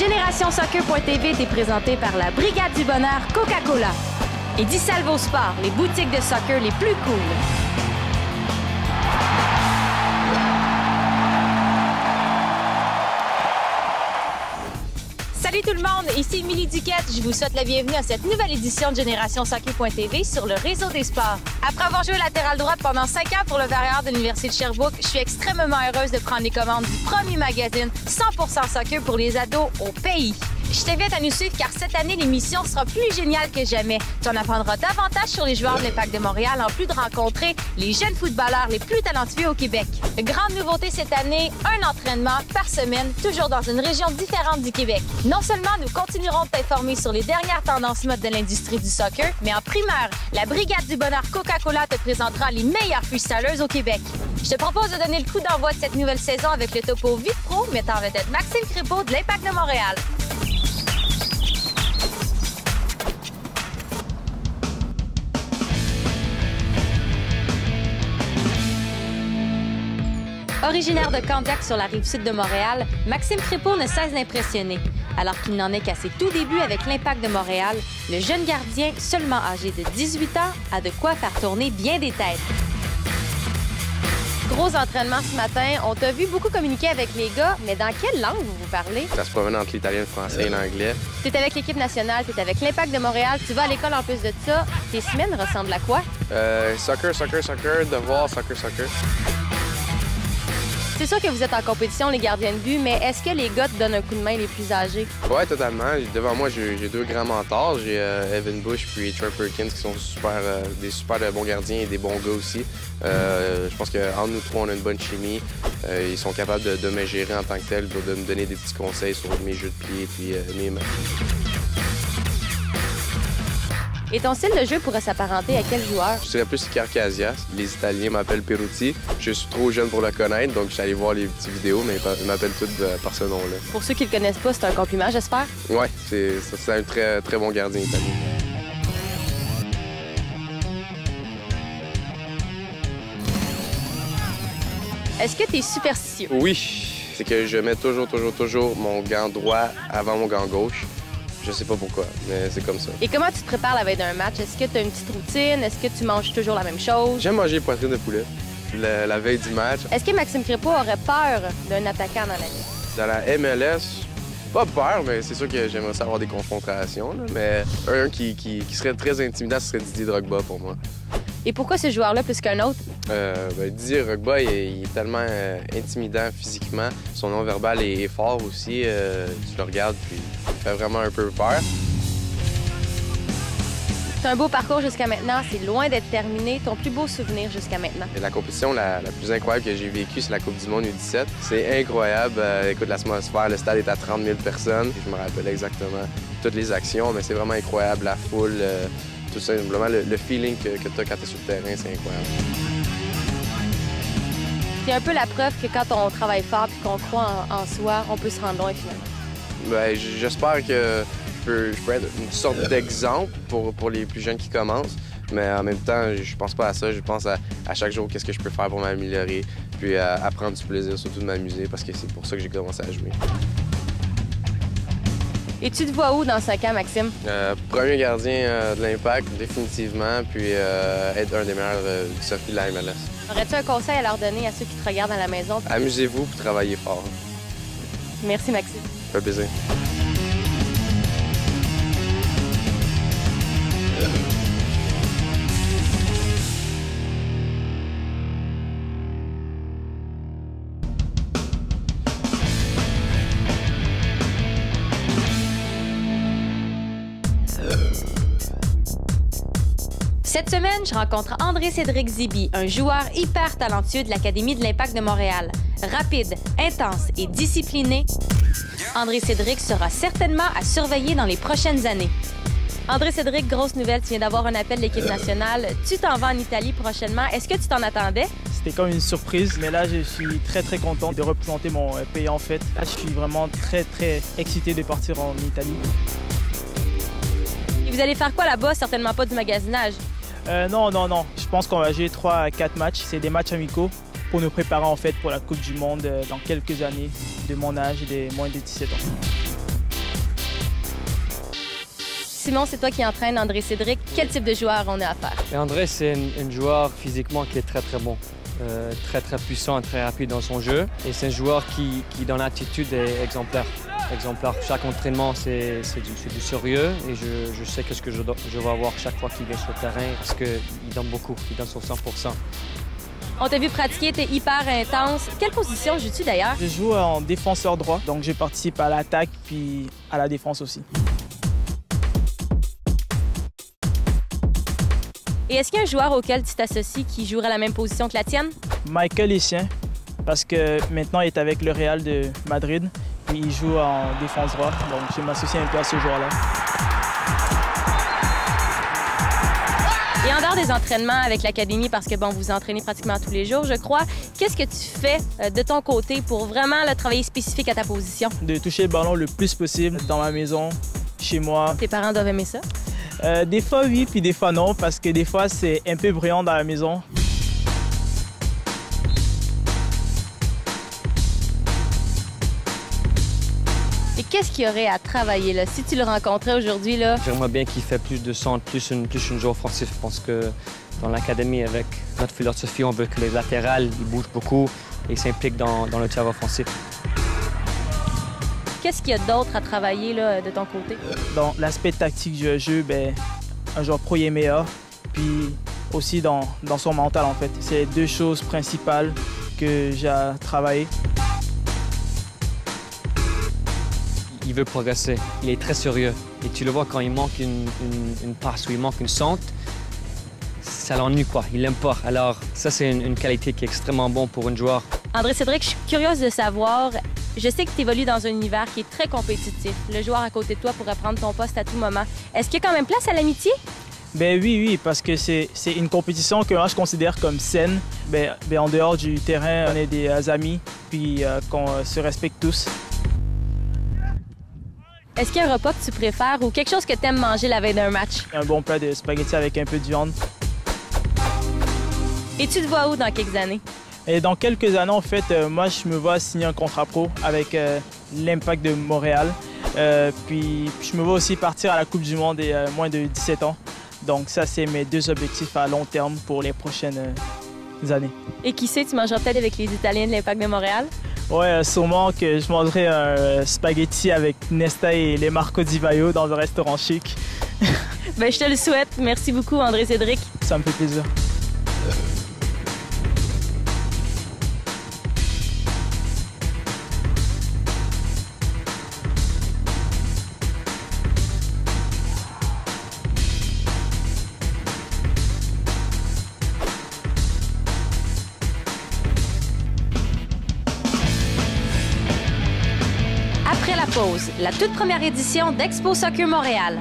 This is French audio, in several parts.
Génération Soccer.tv est présenté par la Brigade du Bonheur Coca-Cola et Salvo Sport, les boutiques de soccer les plus cool. Salut tout le monde, ici Émilie Duquette. Je vous souhaite la bienvenue à cette nouvelle édition de Génération Soccer.tv sur le réseau des sports. Après avoir joué latéral droite pendant cinq ans pour le Verrières de l'Université de Sherbrooke, je suis extrêmement heureuse de prendre les commandes du premier magazine 100% soccer pour les ados au pays. Je t'invite à nous suivre car cette année, l'émission sera plus géniale que jamais. Tu en apprendras davantage sur les joueurs de l'Impact de Montréal en plus de rencontrer les jeunes footballeurs les plus talentueux au Québec. Grande nouveauté cette année, un entraînement par semaine, toujours dans une région différente du Québec. Non seulement nous continuerons de t'informer sur les dernières tendances mode de l'industrie du soccer, mais en primeur, la Brigade du Bonheur Coca-Cola te présentera les meilleures freestylers au Québec. Je te propose de donner le coup d'envoi de cette nouvelle saison avec le topo Vite Pro mettant en vedette Maxime Crépeau de l'Impact de Montréal. Originaire de Candiac sur la rive sud de Montréal, Maxime Crépeau ne cesse d'impressionner. Alors qu'il n'en est qu'à ses tout débuts avec l'Impact de Montréal, le jeune gardien, seulement âgé de 18 ans, a de quoi faire tourner bien des têtes. Gros entraînement ce matin. On t'a vu beaucoup communiquer avec les gars, mais dans quelle langue vous vous parlez? Ça se promène entre l'italien, le français et l'anglais. Tu es avec l'équipe nationale, tu es avec l'Impact de Montréal, tu vas à l'école en plus de ça. Tes semaines ressemblent à quoi? Euh, soccer, soccer, soccer, devoir, soccer, soccer. C'est sûr que vous êtes en compétition, les gardiens de but, mais est-ce que les gars te donnent un coup de main les plus âgés? Oui, totalement. Devant moi, j'ai deux grands mentors. J'ai euh, Evan Bush puis Troy Perkins qui sont super, euh, des super bons gardiens et des bons gars aussi. Euh, je pense qu'entre nous trois, on a une bonne chimie. ils sont capables de, me gérer en tant que tel, de me donner des petits conseils sur mes jeux de pied et mes mains. Et ton style de jeu pourrait s'apparenter à quel joueur? Je serais plus Carcasias. Les Italiens m'appellent Peruti. Je suis trop jeune pour le connaître, donc je suis allé voir les petites vidéos, mais ils m'appellent tous par ce nom-là. Pour ceux qui le connaissent pas, c'est un compliment, j'espère? Oui, c'est un très, très bon gardien italien. Est-ce que tu es superstitieux? Oui, c'est que je mets toujours, toujours, toujours mon gant droit avant mon gant gauche. Je sais pas pourquoi, mais c'est comme ça. Et comment tu te prépares la veille d'un match? Est-ce que tu as une petite routine? Est-ce que tu manges toujours la même chose? J'aime manger poitrine de poulet la, veille du match. Est-ce que Maxime Crépeau aurait peur d'un attaquant dans la vie? Dans la MLS, pas peur, mais c'est sûr que j'aimerais savoir des confrontations. Mais un qui, qui, serait très intimidant, ce serait Didier Drogba pour moi. Et pourquoi ce joueur-là plus qu'un autre? Euh, ben, Didier il, est tellement euh, intimidant physiquement. Son nom verbal est, fort aussi. Euh, tu le regardes, puis il fait vraiment un peu peur. C'est un beau parcours jusqu'à maintenant. C'est loin d'être terminé. Ton plus beau souvenir jusqu'à maintenant? La compétition la, plus incroyable que j'ai vécue, c'est la Coupe du Monde U17. C'est incroyable. Euh, écoute, l'atmosphère, le stade est à 30 000 personnes. Je me rappelle exactement toutes les actions, mais c'est vraiment incroyable. La foule, euh, tout vraiment le, feeling que, que tu as quand tu es sur le terrain, c'est incroyable. C'est un peu la preuve que quand on travaille fort et qu'on croit en, soi, on peut se rendre loin finalement. Ben, j'espère que je peux, être une sorte d'exemple pour, pour les plus jeunes qui commencent. Mais en même temps, je pense pas à ça. Je pense à, chaque jour qu'est-ce que je peux faire pour m'améliorer, puis à, prendre du plaisir, surtout de m'amuser, parce que c'est pour ça que j'ai commencé à jouer. Et tu te vois où dans 5 ans, Maxime? Euh, premier gardien euh, de l'Impact, définitivement, puis euh, être un des meilleurs du circuit de la MLS. Aurais-tu un conseil à leur donner à ceux qui te regardent à la maison? Amusez-vous puis travaillez fort. Merci, Maxime. Ça fait plaisir. Cette semaine, je rencontre André-Cédric Zibi, un joueur hyper talentueux de l'Académie de l'Impact de Montréal. Rapide, intense et discipliné, André-Cédric sera certainement à surveiller dans les prochaines années. André-Cédric, grosse nouvelle, tu viens d'avoir un appel de l'équipe nationale. Tu t'en vas en Italie prochainement. Est-ce que tu t'en attendais? C'était comme une surprise, mais là, je suis très, très content de représenter mon pays en fait. Là, je suis vraiment très, très excité de partir en Italie. Et vous allez faire quoi là-bas? Certainement pas du magasinage. Euh, non, non, non. Je pense qu'on va jouer 3 à 4 matchs. C'est des matchs amicaux pour nous préparer en fait pour la Coupe du Monde euh, dans quelques années de mon âge moins de 17 ans. Simon, c'est toi qui entraînes André Cédric. Quel type de joueur on a à faire? André, c'est un, joueur physiquement qui est très très bon. Euh, très très puissant, et très rapide dans son jeu. Et c'est un joueur qui dans l'attitude, est exemplaire. Exemplaire. Chaque entraînement, c'est du, du, sérieux et je, je sais que ce que je, je vais avoir chaque fois qu'il vient sur le terrain parce qu'il donne beaucoup, il donne son 100% on t'a vu pratiquer, t'es hyper intense. Quelle position joues-tu d'ailleurs? Je joue en défenseur droit, donc je participe à l'attaque puis à la défense aussi. Et est-ce qu'il y a un joueur auquel tu t'associes qui jouerait la même position que la tienne? Michael Essien, parce que maintenant il est avec le Real de Madrid. Et il joue en défense droit, donc je m'associe un peu à ce joueur-là. Et en dehors des entraînements avec l'académie, parce que bon, vous entraînez pratiquement tous les jours, je crois, qu'est-ce que tu fais euh, de ton côté pour vraiment le travailler spécifique à ta position? De toucher le ballon le plus possible dans ma maison, chez moi. Tes parents doivent aimer ça? Euh, des fois oui, puis des fois non, parce que des fois c'est un peu bruyant dans la maison. Qu'est-ce qu'il y aurait à travailler là, si tu le rencontrais aujourd'hui? là? J'aimerais bien qu'il fait plus de centre, plus une, plus une joueur offensif. Je pense que dans l'académie, avec notre philosophie, on veut que les latérales ils bougent beaucoup et s'impliquent dans, dans, le tir offensif. Qu'est-ce qu'il y a d'autre à travailler là, de ton côté? Dans l'aspect tactique du jeu, ben, un joueur pro est meilleur. Puis aussi dans, dans son mental, en fait. C'est deux choses principales que j'ai à travailler. Il veut progresser. Il est très sérieux. Et tu le vois quand il manque une, passe ou il manque une centre, ça l'ennuie quoi. Il l'aime pas. Alors ça c'est une, qualité qui est extrêmement bon pour un joueur. André Cédric, je suis curieuse de savoir. Je sais que tu évolues dans un univers qui est très compétitif. Le joueur à côté de toi pourrait prendre ton poste à tout moment. Est-ce qu'il y a quand même place à l'amitié? Ben oui, oui, parce que c'est une compétition que moi je considère comme saine. Ben, ben en dehors du terrain, on est des euh, amis, puis euh, qu'on euh, se respecte tous. Est-ce qu'il y a un repas que tu préfères ou quelque chose que tu aimes manger la veille d'un match? Un bon plat de spaghettis avec un peu de viande. Et tu te vois où dans quelques années? Et dans quelques années, en fait, euh, moi, je me vois signer un contrat pro avec euh, l'Impact de Montréal. Euh, puis, je me vois aussi partir à la Coupe du Monde et moins de 17 ans. Donc ça, c'est mes deux objectifs à long terme pour les prochaines années. Et qui sait, tu mangeras peut-être avec les Italiens de l'Impact de Montréal? Ouais, euh, sûrement que je mangerai un spaghetti avec Nesta et les Marco Di Vaio dans un restaurant chic. ben, je te le souhaite. Merci beaucoup, André Cédric. Ça me fait plaisir. La toute première édition d'Expo Soccer Montréal.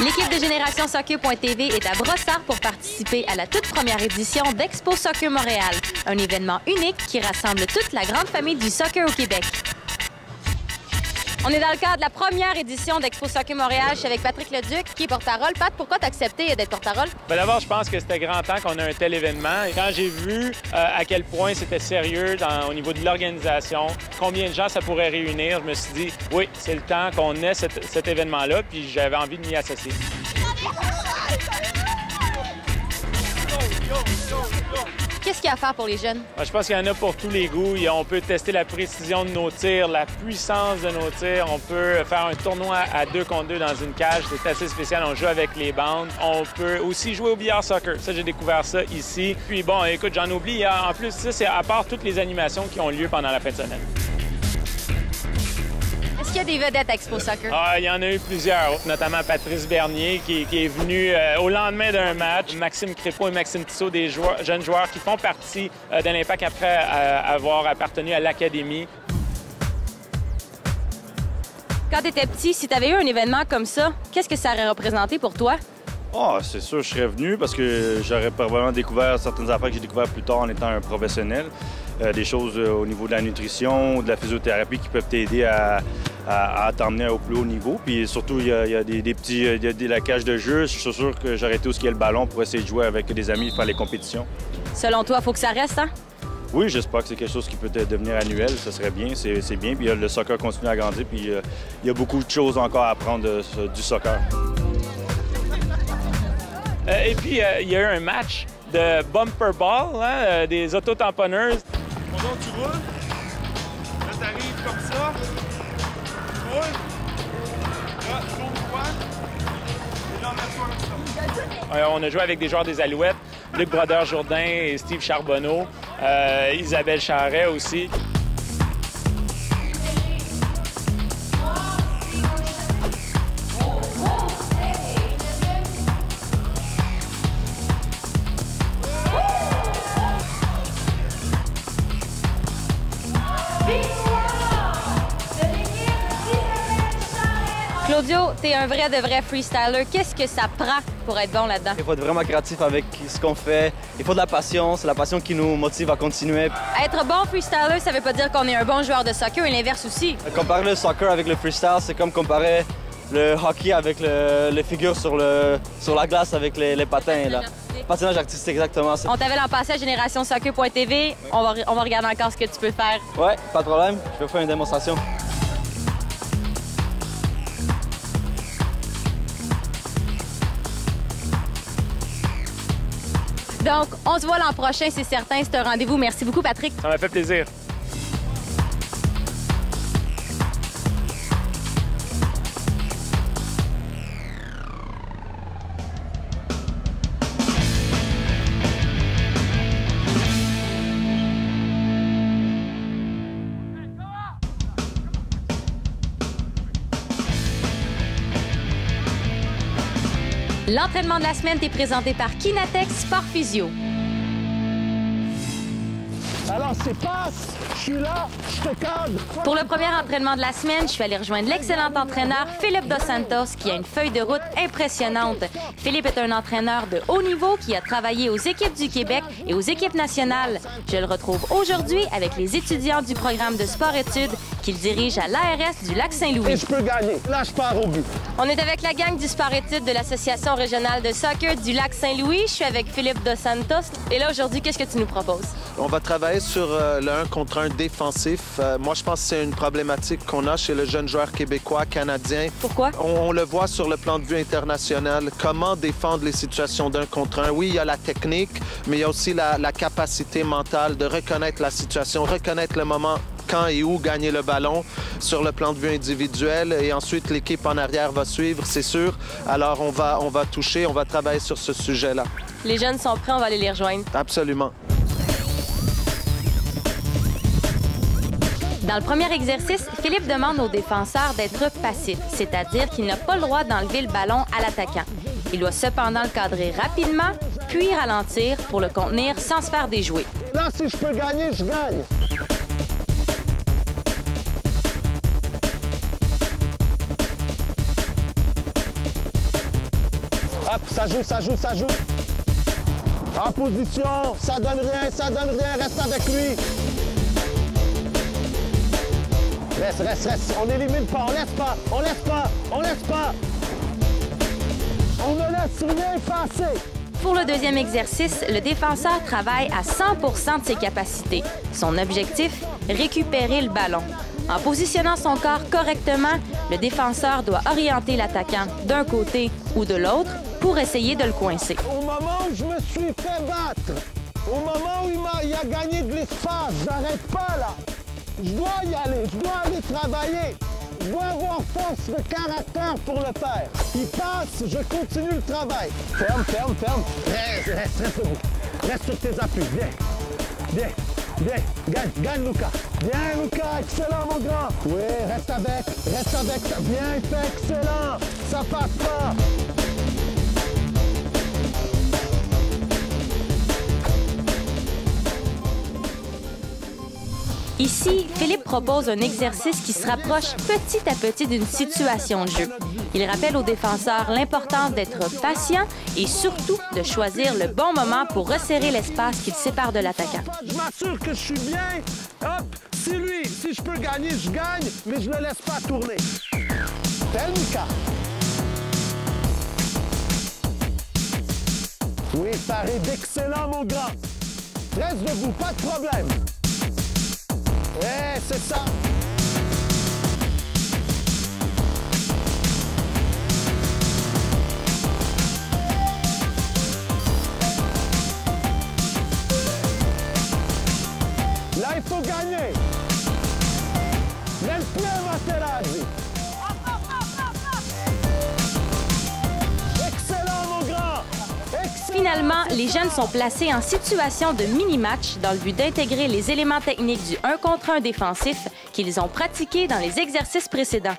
L'équipe de Génération Soccer.tv est à Brossard pour participer à la toute première édition d'Expo Soccer Montréal, un événement unique qui rassemble toute la grande famille du soccer au Québec. On est dans le cadre de la première édition d'Expo Soccer Montréal. Je suis avec Patrick Leduc, qui est porte-parole. Pat, pourquoi t'as accepté d'être porte-parole? Bien, D'abord, je pense que c'était grand temps qu'on ait un tel événement. Quand j'ai vu euh, à quel point c'était sérieux au niveau de l'organisation, combien de gens ça pourrait réunir, je me suis dit, oui, c'est le temps qu'on ait cet événement-là, puis j'avais envie de m'y associer. Qu'est-ce qu'il y a à faire pour les jeunes? Je pense qu'il y en a pour tous les goûts. On peut tester la précision de nos tirs, la puissance de nos tirs. On peut faire un tournoi à deux contre deux dans une cage. C'est assez spécial. On joue avec les bandes. On peut aussi jouer au billard soccer. Ça, j'ai découvert ça ici. Puis bon, écoute, j'en oublie. En plus, ça, c'est à part toutes les animations qui ont lieu pendant la fin de semaine. Qu'il y a des vedettes à Expo Soccer? Ah, il y en a eu plusieurs, notamment Patrice Bernier qui, est venu euh, au lendemain d'un match. Maxime Crépeau et Maxime Tissot, des jeunes joueurs qui font partie euh, de l'Impact après euh, avoir appartenu à l'Académie. Quand tu étais petit, si tu avais eu un événement comme ça, qu'est-ce que ça aurait représenté pour toi? Ah, c'est sûr, je serais venu parce que j'aurais probablement découvert certaines affaires que j'ai découvert plus tard en étant un professionnel. Des choses au niveau de la nutrition, de la physiothérapie qui peuvent t'aider à, à, t'emmener au plus haut niveau. Puis surtout, il y a, des, petits, il y a des, la cage de jeu. Je suis sûr que j'aurais été où il y a le ballon pour essayer de jouer avec des amis, faire les compétitions. Selon toi, il faut que ça reste, hein? Oui, j'espère que c'est quelque chose qui peut devenir annuel. Ce serait bien, c'est bien. Puis le soccer continue à grandir. Puis il y a beaucoup de choses encore à apprendre du soccer. Euh, et puis, euh, il y a eu un match de bumper ball, hein, euh, des autotamponneuses. Bonjour, tu roules. Là, t'arrives comme ça. Tu roules. Là, tourne-toi. Et là, on comme ça. On a joué avec des joueurs des Alouettes, Luc Brodeur-Jourdain et Steve Charbonneau, Isabelle Charret aussi. Claudio, t'es un vrai de vrai freestyler. Qu'est-ce que ça prend pour être bon là-dedans? Il faut être vraiment créatif avec ce qu'on fait. Il faut de la passion. C'est la passion qui nous motive à continuer. Être bon freestyler, ça veut pas dire qu'on est un bon joueur de soccer et l'inverse aussi. Comparer le soccer avec le freestyle, c'est comme comparer le hockey avec les figures sur, le, sur la glace avec les, patins. Là. Patinage artistique, exactement. On t'avait l'an passé à Génération Soccer.tv. On va, on va regarder encore ce que tu peux faire. Ouais, pas de problème. Je vais faire une démonstration. Donc, on se voit l'an prochain, c'est certain. C'est un rendez-vous. Merci beaucoup, Patrick. Ça m'a fait plaisir. L'entraînement de la semaine est présenté par Kinatex Sport Physio. Alors, c'est passe, je suis là, je te cadre. Pour le premier entraînement de la semaine, je suis allé rejoindre l'excellent entraîneur Philippe Dos Santos qui a une feuille de route impressionnante. Philippe est un entraîneur de haut niveau qui a travaillé aux équipes du Québec et aux équipes nationales. Je le retrouve aujourd'hui avec les étudiants du programme de sport-études qu'il dirige à l'ARS du Lac-Saint-Louis. Et je peux gagner. Là, je pars au but. On est avec la gang du sport-études de l'Association régionale de soccer du Lac-Saint-Louis. Je suis avec Philippe Dos Santos. Et là, aujourd'hui, qu'est-ce que tu nous proposes? On va travailler sur euh, le 1 contre 1 défensif. Euh, moi, je pense que c'est une problématique qu'on a chez le jeune joueur québécois, canadien. Pourquoi? On, le voit sur le plan de vue international. Comment défendre les situations d'un contre un? Oui, il y a la technique, mais il y a aussi la, la capacité mentale de reconnaître la situation, reconnaître le moment quand et où gagner le ballon sur le plan de vue individuel et ensuite l'équipe en arrière va suivre, c'est sûr. Alors on va, on va toucher, on va travailler sur ce sujet-là. Les jeunes sont prêts, on va aller les rejoindre. Absolument. Dans le premier exercice, Philippe demande aux défenseurs d'être passifs, c'est-à-dire qu'il n'a pas le droit d'enlever le ballon à l'attaquant. Il doit cependant le cadrer rapidement, puis ralentir pour le contenir sans se faire déjouer. Là, si je peux gagner, je gagne. Ça joue, ça joue, ça joue. En position, ça donne rien, ça donne rien, reste avec lui. Reste, reste, reste. On élimine pas, on laisse pas, on laisse pas, on laisse pas. On ne laisse rien passer. Pour le deuxième exercice, le défenseur travaille à 100% de ses capacités. Son objectif, récupérer le ballon. En positionnant son corps correctement, le défenseur doit orienter l'attaquant d'un côté ou de l'autre pour essayer de le coincer. Au moment où je me suis fait battre, au moment où il a, gagné de l'espace, j'arrête pas là. Je dois y aller, je dois aller travailler. Je dois avoir force de caractère pour le faire. Il passe, je continue le travail. Ferme, ferme, ferme. Reste, reste, reste Reste sur tes appuis. Viens. Viens. Viens. Gagne, gagne, Lucas. Viens, Lucas. Excellent, mon grand. Oui, reste avec. Reste avec. Bien fait, excellent. Ça passe pas. Ici, Philippe propose un exercice qui se rapproche petit à petit d'une situation de jeu. Il rappelle aux défenseurs l'importance d'être patient et surtout de choisir le bon moment pour resserrer l'espace qui le sépare de l'attaquant. Je m'assure que je suis bien. Hop, si lui, si je peux gagner, je gagne, mais je le laisse pas tourner. Tel Mika. Oui, ça arrive excellent, mon grand. Reste debout, pas de problème. Eh, c'est ça. Les jeunes sont placés en situation de mini-match dans le but d'intégrer les éléments techniques du 1 contre 1 défensif qu'ils ont pratiqués dans les exercices précédents.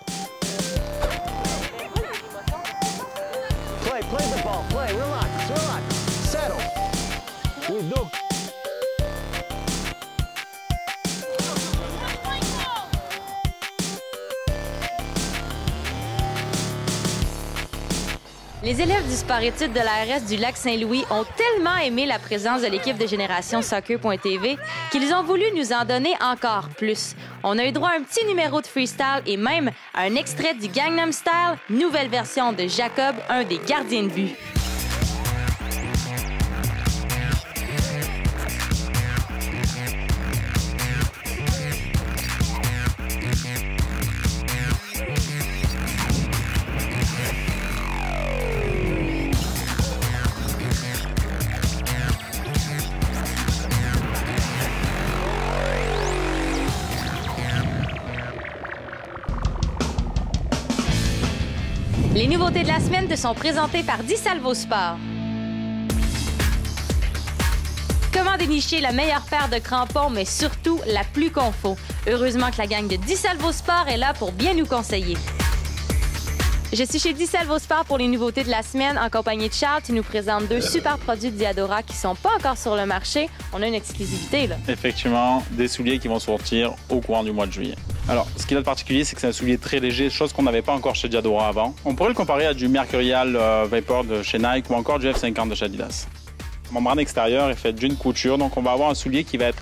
Les élèves du sport-études de l'ARS du lac Saint-Louis ont tellement aimé la présence de l'équipe de Génération Soccer.tv qu'ils ont voulu nous en donner encore plus. On a eu droit à un petit numéro de freestyle et même à un extrait du Gangnam Style, nouvelle version de Jacob, un des gardiens de but. Les nouveautés de la semaine te sont présentées par Dissalvo Sport. Comment dénicher la meilleure paire de crampons, mais surtout la plus confo? Heureusement que la gang de Dissalvo Sport est là pour bien nous conseiller. Je suis chez Dissalvo Sport pour les nouveautés de la semaine en compagnie de Charles qui nous présente deux super produits de Diadora qui sont pas encore sur le marché. On a une exclusivité là. Effectivement, des souliers qui vont sortir au courant du mois de juillet. Alors, ce qu'il a de particulier, c'est que c'est un soulier très léger, chose qu'on n'avait pas encore chez Diadora avant. On pourrait le comparer à du Mercurial euh, Vapor de chez Nike ou encore du F50 de chez Adidas. La membrane extérieure est faite d'une couture, donc on va avoir un soulier qui va être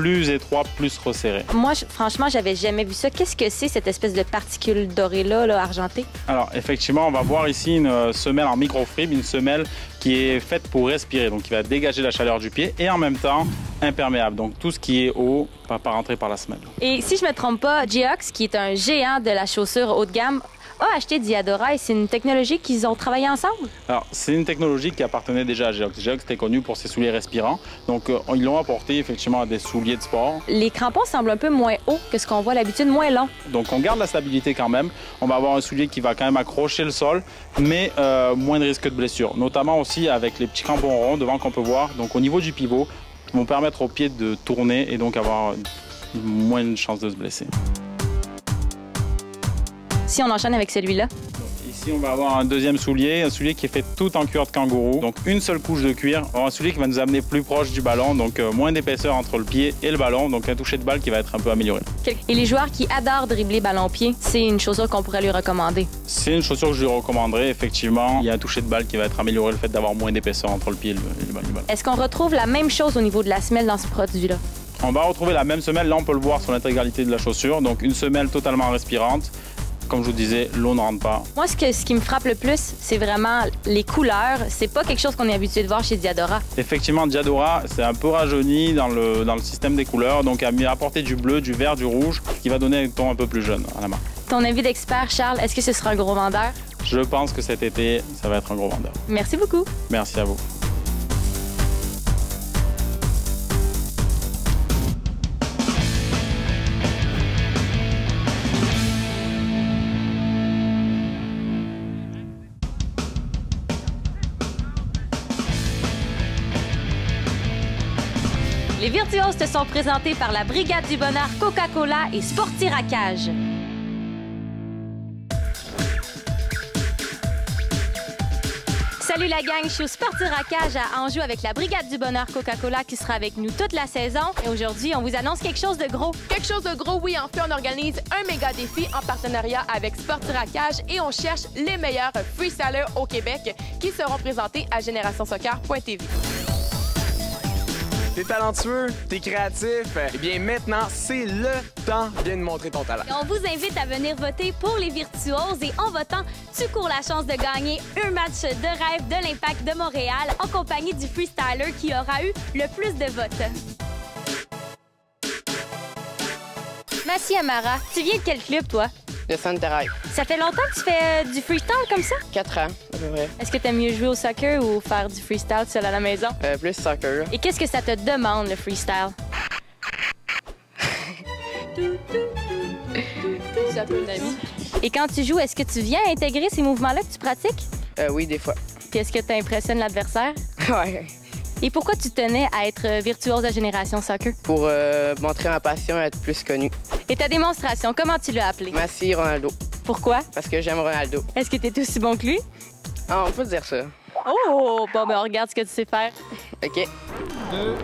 plus étroit, plus resserré. Moi, je- franchement, j'avais jamais vu ça. Qu'est-ce que c'est cette espèce de particule dorée là, argentée? Alors, effectivement, on va voir ici une euh, semelle en microfibre, une semelle qui est faite pour respirer, donc qui va dégager la chaleur du pied et en même temps imperméable. Donc, tout ce qui est haut va pas rentrer par la semelle. Et si je me trompe pas, Geox, qui est un géant de la chaussure haut de gamme, a acheté Diadora et c'est une technologie qu'ils ont travaillé ensemble? Alors, c'est une technologie qui appartenait déjà à Geox. Geox était connu pour ses souliers respirants. Donc, euh, ils l'ont apporté effectivement à des souliers de sport. Les crampons semblent un peu moins hauts que ce qu'on voit d'habitude, moins longs. Donc, on garde la stabilité quand même. On va avoir un soulier qui va quand même accrocher le sol, mais euh, moins de risque de blessure. Notamment aussi avec les petits crampons ronds devant qu'on peut voir. Donc, au niveau du pivot, vont permettre au pied de tourner et donc avoir moins de chances de se blesser. Si on enchaîne avec celui-là. Ici, on va avoir un deuxième soulier, un soulier qui est fait tout en cuir de kangourou. Donc, une seule couche de cuir. Un soulier qui va nous amener plus proche du ballon, donc euh, moins d'épaisseur entre le pied et le ballon. Donc, un toucher de balle qui va être un peu amélioré. Et les joueurs qui adorent dribbler ballon-pied, c'est une chaussure qu'on pourrait lui recommander. C'est une chaussure que je lui recommanderais, effectivement. Il y a un toucher de balle qui va être amélioré, le fait d'avoir moins d'épaisseur entre le pied et le, et le ballon. Est-ce qu'on retrouve la même chose au niveau de la semelle dans ce produit-là? On va retrouver la même semelle. Là, on peut le voir sur l'intégralité de la chaussure. Donc, une semelle totalement respirante. Comme je vous disais, l'eau ne rentre pas. Moi, ce, que, ce qui me frappe le plus, c'est vraiment les couleurs. C'est pas quelque chose qu'on est habitué de voir chez Diadora. Effectivement, Diadora, c'est un peu rajeuni dans le, dans le système des couleurs. Donc, a mis apporter du bleu, du vert, du rouge, qui va donner un ton un peu plus jeune à la main. Ton avis d'expert, Charles, est-ce que ce sera un gros vendeur? Je pense que cet été, ça va être un gros vendeur. Merci beaucoup. Merci à vous. Te sont présentés par la Brigade du Bonheur Coca-Cola et Sportiracage. Salut la gang, je suis au Sportiracage à Anjou avec la Brigade du Bonheur Coca-Cola qui sera avec nous toute la saison. Et aujourd'hui, on vous annonce quelque chose de gros. Quelque chose de gros, oui. En fait, on organise un méga défi en partenariat avec Sportiracage et on cherche les meilleurs freestylers au Québec qui seront présentés à GénérationSoccer.tv. T'es talentueux, t'es créatif. Eh bien, maintenant, c'est le temps. Viens de montrer ton talent. Et on vous invite à venir voter pour les virtuoses et en votant, tu cours la chance de gagner un match de rêve de l'Impact de Montréal en compagnie du freestyler qui aura eu le plus de votes. Massi Amara, tu viens de quel club, toi? De. Ça fait longtemps que tu fais euh, du freestyle comme ça? Quatre ans, à peu près. Est-ce que tu aimes mieux jouer au soccer ou faire du freestyle seul à la maison? Euh, plus soccer. Et qu'est-ce que ça te demande, le freestyle? Et quand tu joues, est-ce que tu viens intégrer ces mouvements-là que tu pratiques? Euh, oui, des fois. Puis est-ce que tu impressionnes l'adversaire? ouais. Et pourquoi tu tenais à être virtuose de Génération Soccer? Pour euh, montrer ma passion et être plus connu. Et ta démonstration, comment tu l'as appelée? Merci Ronaldo. Pourquoi? Parce que j'aime Ronaldo. Est-ce que tu es aussi bon que lui? Ah, on peut dire ça. Oh! Bon, ben, on regarde ce que tu sais faire. OK. Deux.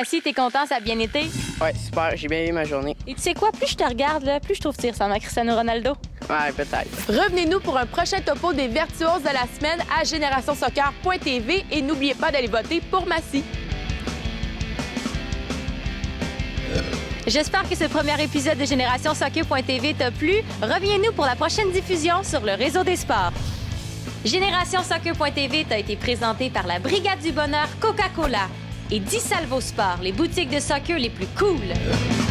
Massi, t'es content, ça a bien été? Ouais, super, j'ai bien eu ma journée. Et tu sais quoi, plus je te regarde, là, plus je trouve que tu ressembles à Cristiano Ronaldo. Ouais, peut-être. Revenez-nous pour un prochain topo des virtuoses de la semaine à GénérationSoccer.tv et n'oubliez pas d'aller voter pour Massy. J'espère que ce premier épisode de Génération Soccer.tv t'a plu. Reviens-nous pour la prochaine diffusion sur le réseau des sports. Génération Soccer.tv t'a été présenté par la Brigade du Bonheur Coca-Cola et Salvo Sport, les boutiques de soccer les plus cool.